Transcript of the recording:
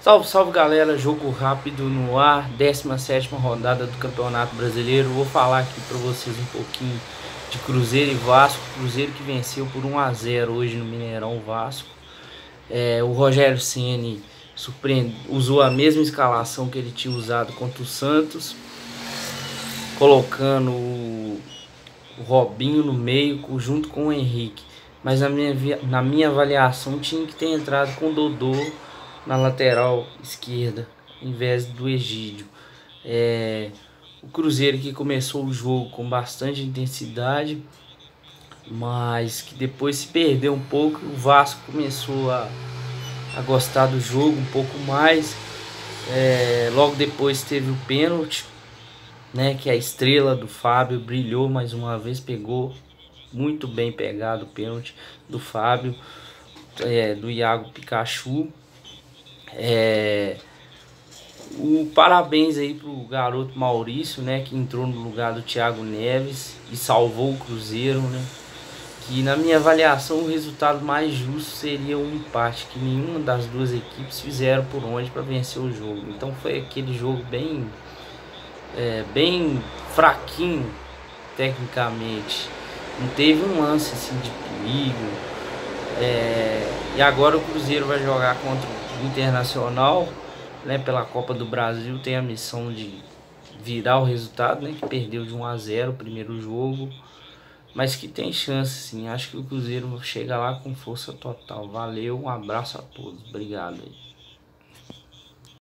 Salve, salve galera, jogo rápido no ar, 17 rodada do Campeonato Brasileiro. Vou falar aqui para vocês um pouquinho de Cruzeiro e Vasco. Cruzeiro que venceu por 1 a 0 hoje no Mineirão Vasco. É, o Rogério Ceni usou a mesma escalação que ele tinha usado contra o Santos, colocando o, o Robinho no meio junto com o Henrique. Mas na minha, na minha avaliação tinha que ter entrado com o Dodô na lateral esquerda, em vez do Egídio. É, o Cruzeiro que começou o jogo com bastante intensidade, mas que depois se perdeu um pouco. O Vasco começou a, a gostar do jogo um pouco mais. É, logo depois teve o pênalti, né, que a estrela do Fábio brilhou mais uma vez, pegou muito bem pegado o pênalti do Fábio, é, do Iago Pikachu. É, o parabéns aí pro garoto Maurício, né, que entrou no lugar do Thiago Neves e salvou o Cruzeiro, né? Que na minha avaliação o resultado mais justo seria um empate, que nenhuma das duas equipes fizeram por onde para vencer o jogo. Então foi aquele jogo bem é, bem fraquinho tecnicamente. Não teve um lance assim de perigo. É, e agora o Cruzeiro vai jogar contra o Internacional, né, pela Copa do Brasil, tem a missão de virar o resultado, né, que perdeu de 1 a 0 o primeiro jogo, mas que tem chance sim. Acho que o Cruzeiro chega lá com força total. Valeu, um abraço a todos. Obrigado aí.